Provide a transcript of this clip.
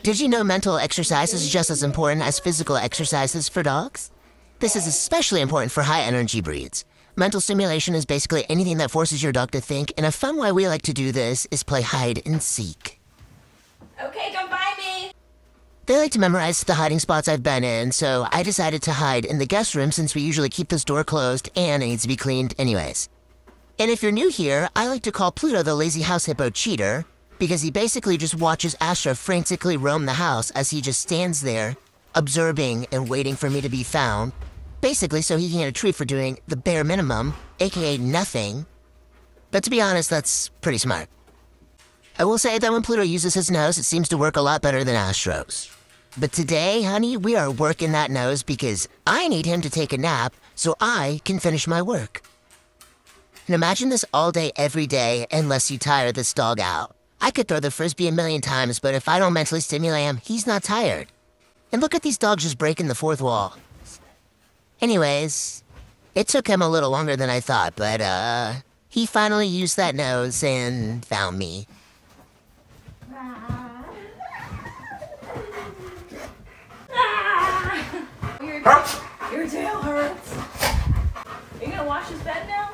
Did you know mental exercise is just as important as physical exercises for dogs? This is especially important for high energy breeds. Mental stimulation is basically anything that forces your dog to think, and a fun way we like to do this is play hide and seek. Okay, come find me. They like to memorize the hiding spots I've been in, so I decided to hide in the guest room since we usually keep this door closed and it needs to be cleaned anyways. And if you're new here, I like to call Pluto the lazy house hippo cheater because he basically just watches Astra frantically roam the house as he just stands there, observing and waiting for me to be found. Basically, so he can get a treat for doing the bare minimum, aka nothing. But to be honest, that's pretty smart. I will say that when Pluto uses his nose, it seems to work a lot better than Astro's. But today, honey, we are working that nose because I need him to take a nap so I can finish my work. And imagine this all day, every day, unless you tire this dog out. I could throw the frisbee a million times, but if I don't mentally stimulate him, he's not tired. And look at these dogs just breaking the fourth wall. Anyways, it took him a little longer than I thought, but, uh, he finally used that nose and found me. Your, tail hurts. Are you gonna wash his bed now?